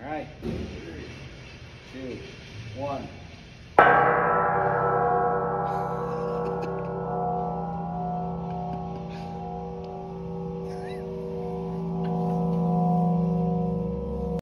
All right. Three, two, one.